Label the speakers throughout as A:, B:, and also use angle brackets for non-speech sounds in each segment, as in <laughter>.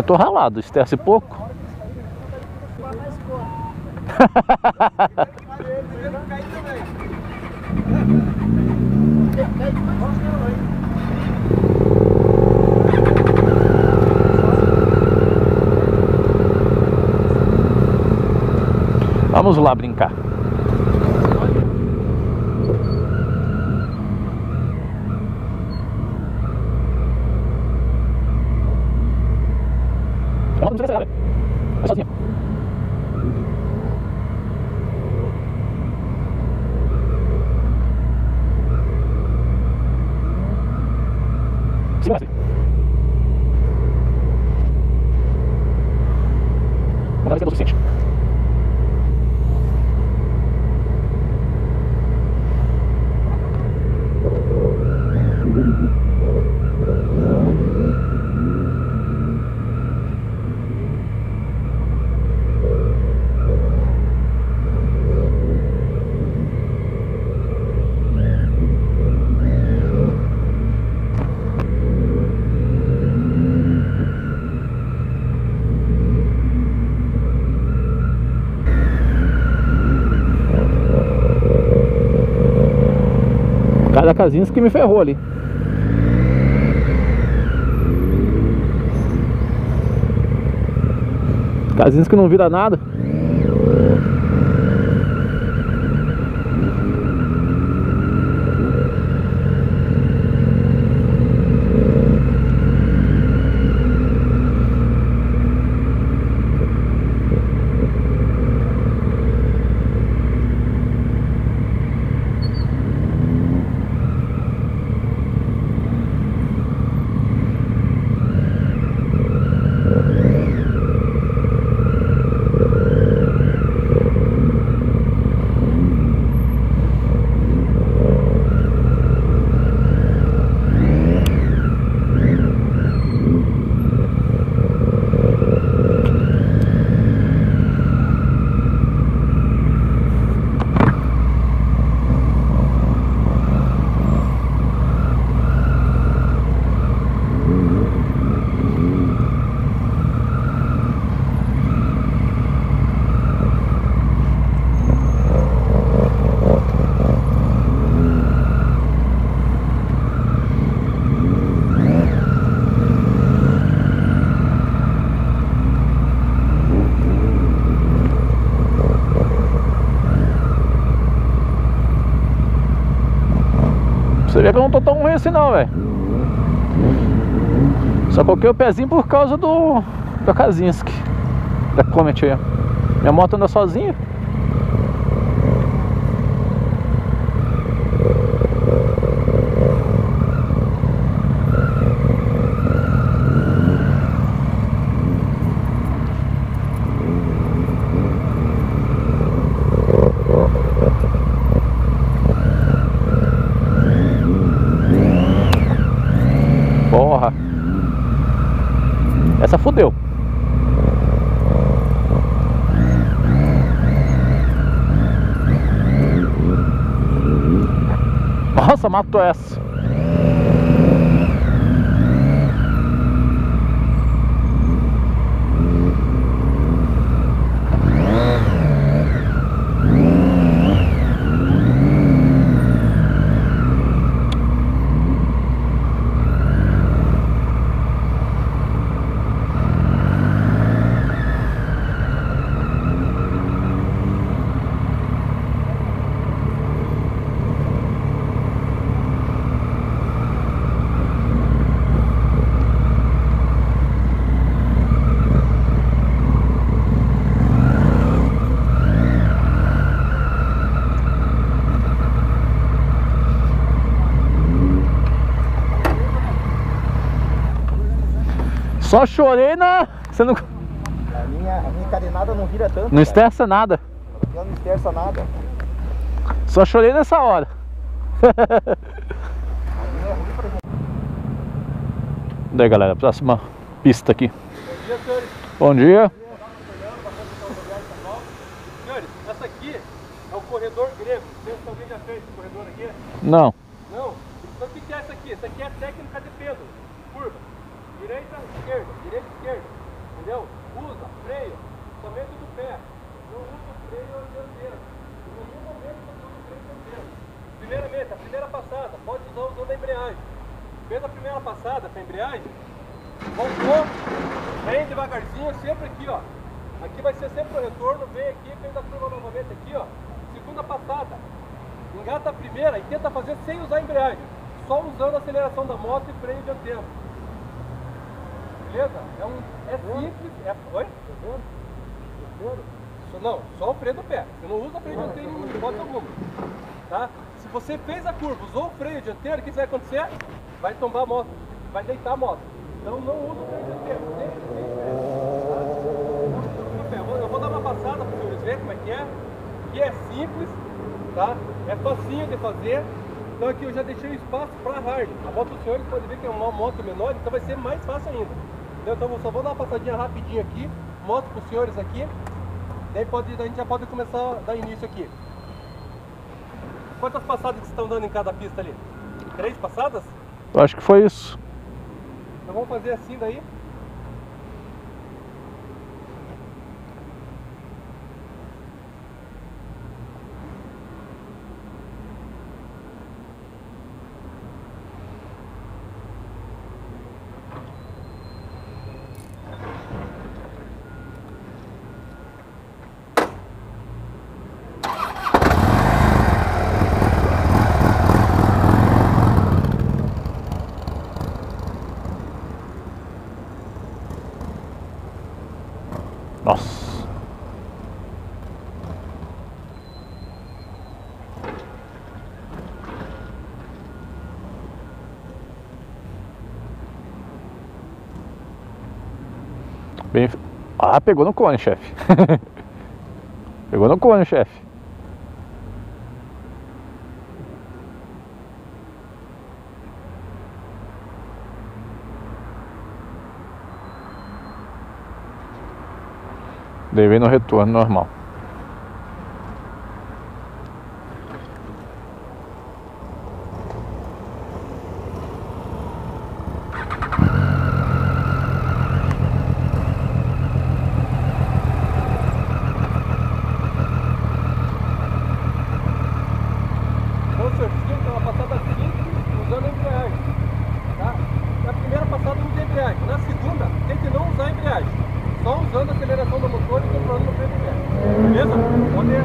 A: eu tô ralado, esterce pouco. <laughs> Vamos lá brincar. Vamos a ver. Cada casinha que me ferrou ali. Casinhas que não vira nada. Você vê que eu não tô tão ruim assim não, velho. Só coloquei o pezinho por causa do da Kazinski. Da Comet aí. Minha moto anda sozinha. Porra. Essa fudeu. Nossa, matou essa. Só chorei na. Você não,
B: A minha, a minha carenada não vira tanto.
A: não
B: cara.
A: estressa nada.
B: Ela não esterça nada.
A: Só chorei nessa hora. <laughs> Daí galera, próxima pista aqui. Bom dia.
C: Senhores, essa aqui é o corredor grego. Vocês alguém já fez esse corredor aqui?
A: Não.
C: Não? Então o que é essa aqui? Essa aqui é a técnica de Pedro. Curva. Direita, esquerda, direita, esquerda. entendeu? Usa freio somente do pé. Não usa o freio dianteiro. Em nenhum momento você usa o freio dianteiro. Primeiramente, a primeira passada, pode usar usando a embreagem. Fez a primeira passada com a embreagem, voltou, vem devagarzinho, sempre aqui, ó. Aqui vai ser sempre o retorno, vem aqui, vem da curva novamente aqui, ó. Segunda passada. Engata a primeira e tenta fazer sem usar a embreagem. Só usando a aceleração da moto e freio dianteiro. Beleza? É, um, é simples. É, oi? Não, só o freio do pé. Você não usa freio dianteiro em moto alguma. Tá? Se você fez a curva, usou o freio dianteiro, o que vai acontecer? Vai tombar a moto, vai deitar a moto. Então não usa o freio dianteiro. Tá? Eu vou, dar uma passada para senhores verem como é que é. Que é simples, tá? É facinho de fazer. Então aqui eu já deixei o espaço para hard. A moto dos senhores pode ver que é uma moto menor, então vai ser mais fácil ainda. Então eu só vou dar uma passadinha rapidinho aqui, mostro para os senhores aqui. Daí pode, a gente já pode começar a dar início aqui. Quantas passadas que estão dando em cada pista ali? Três passadas?
A: Eu acho que foi isso.
C: Então vamos fazer assim daí.
A: Nossa. Bem... Ah, pegou no cone, chefe. <laughs> pegou no cone, chefe. Deve no retorno normal.
C: Então, senhor, seguinte, é uma passada simples usando a embreagem. Tá? Na primeira passada usa a embreagem. Na segunda, tente não usar a embreagem. Só usando a aceleração do motor e controlando o freio do pé. Beleza? Pode ir.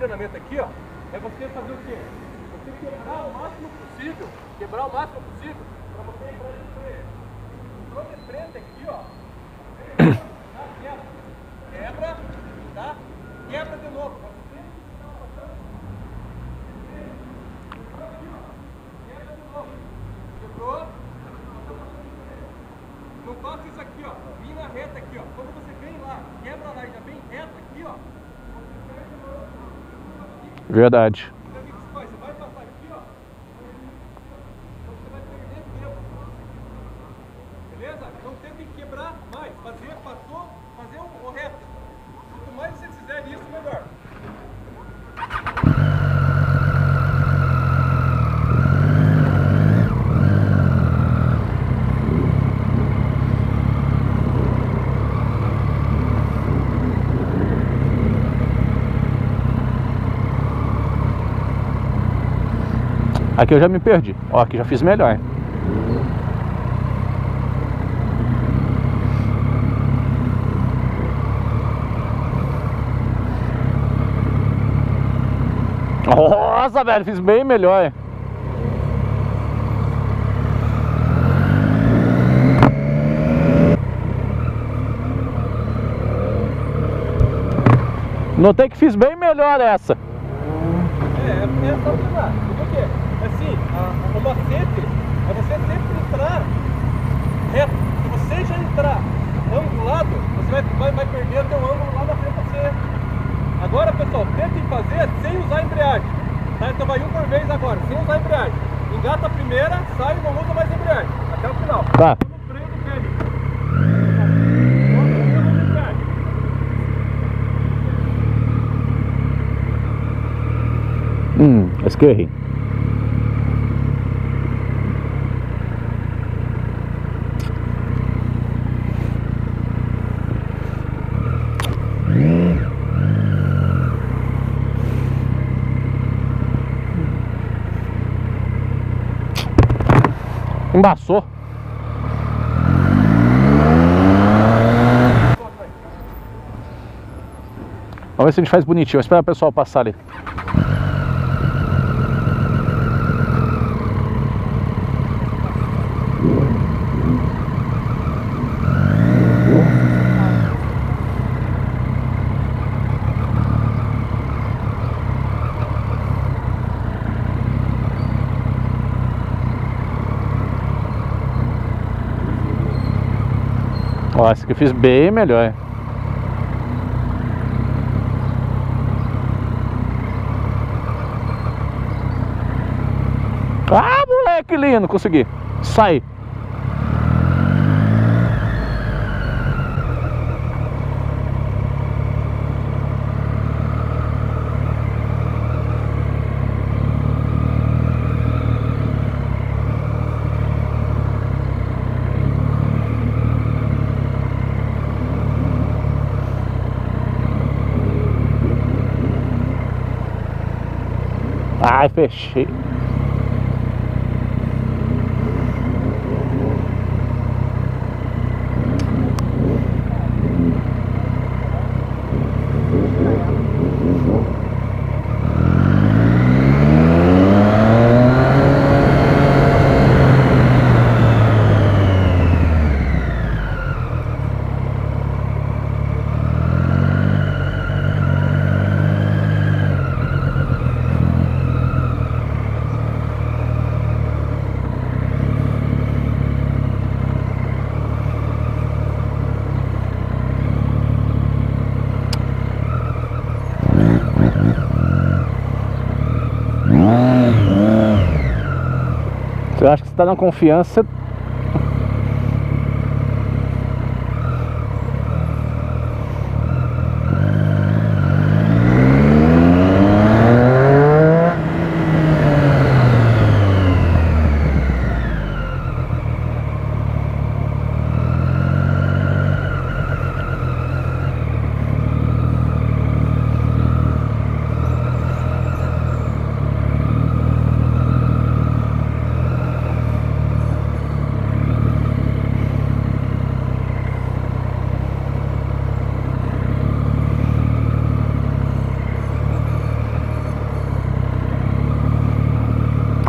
C: treinamento aqui, ó, é você fazer o quê? Você quebrar o máximo possível, quebrar o máximo possível,
A: Verdade.
C: Então o que que você faz? Você vai passar aqui, ó. Então você vai perder tempo. Beleza? Não tenta quebrar mais. Fazer, passou, fazer o, o reto. Quanto mais você fizer isso, melhor.
A: Aqui eu já me perdi. Ó, aqui já fiz melhor. Nossa, velho, fiz bem melhor. Notei que fiz bem melhor essa.
C: É, é só pra Por quê? Assim, a, o macete é você sempre entrar reto. Se você já entrar angulado, você vai, vai, vai perder o teu ângulo lá na frente de você. Agora, pessoal, tentem fazer sem usar a embreagem. Então vai um por vez agora, sem usar a embreagem. Engata a primeira, sai e não usa mais embreagem. Até o final.
A: Tá.
C: No freio do pé. Não usa mais a embreagem.
A: Hum, acho que eu errei. Embaçou. Vamos ver se a gente faz bonitinho. Vou esperar o pessoal passar ali. Ó, esse aqui eu fiz bem melhor. Ah, moleque lindo, consegui. Sai. Ai, fechei. Eu acho que você tá na confiança.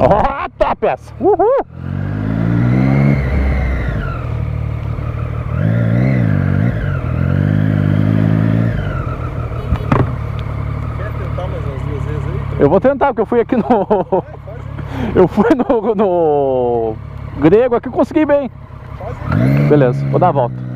A: Ó, tá a peça. Uhul! Eu vou tentar, porque eu fui aqui no. <laughs> Eu fui no, no grego aqui e consegui bem. Beleza, vou dar a volta.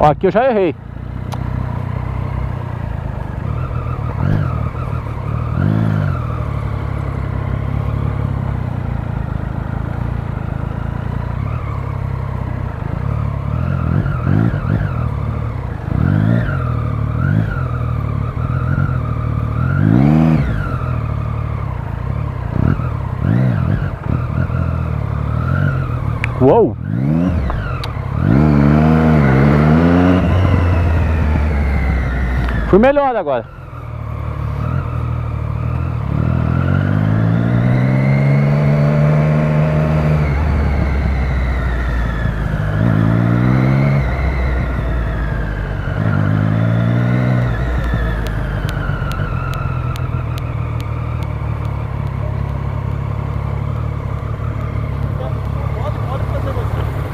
A: Ó, aqui eu já errei. Fui melhor agora.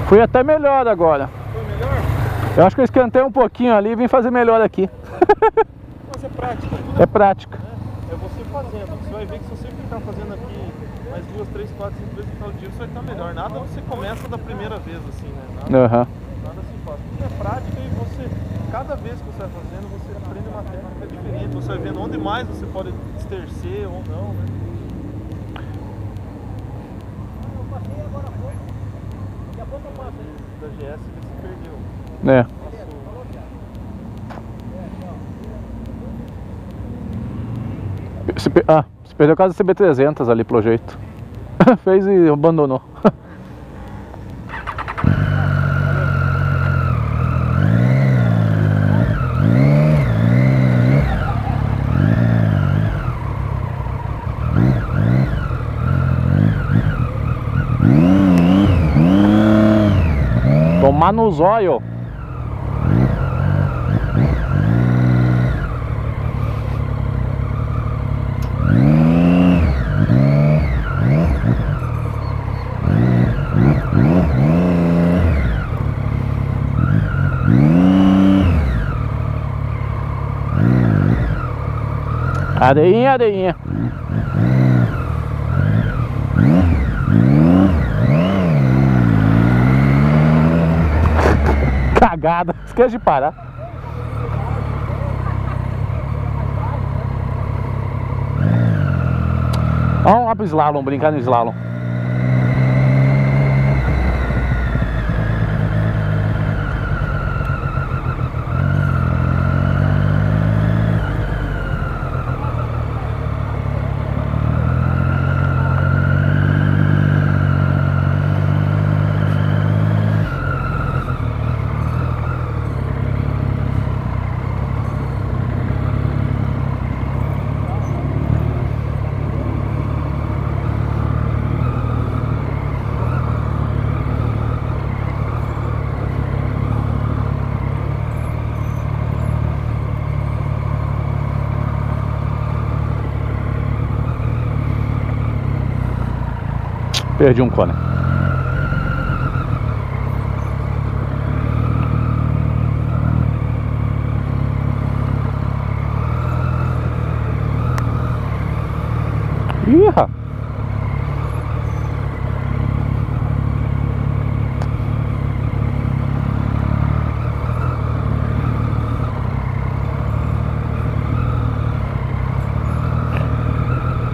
A: Fui até melhor agora.
B: Foi melhor?
A: Eu acho que eu esquentei um pouquinho ali e vim fazer melhor aqui.
B: Mas é prática.
A: É prática.
B: É você fazendo. Você vai ver que se você ficar fazendo aqui mais duas, três, quatro, cinco vezes no final do dia, você vai estar melhor. Nada você começa da primeira vez assim, né? Nada,
A: Aham.
B: nada se faz. Tudo é prática e você, cada vez que você vai fazendo, você aprende uma técnica diferente. Você vai vendo onde mais você pode estercer ou não, né? Da GS ele se perdeu.
A: É.
B: Passou.
A: Se, pe- ah, se perdeu a casa CB300 ali pelo jeito. <laughs> Fez e abandonou. <laughs> Tomar no zóio. Areinha, areinha. Cagada. Esquece de parar. Lá pro slalom, brincar no slalom. Perdi um cone. Ih.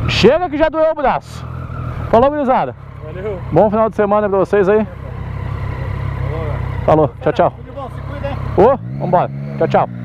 A: Chega que já doeu o braço. Falou, gurizada.
B: Valeu.
A: Bom final de semana pra vocês aí. Falou, tchau, tchau.
C: Tudo bom, se cuida, hein?
A: Ô, vambora. Tchau, tchau.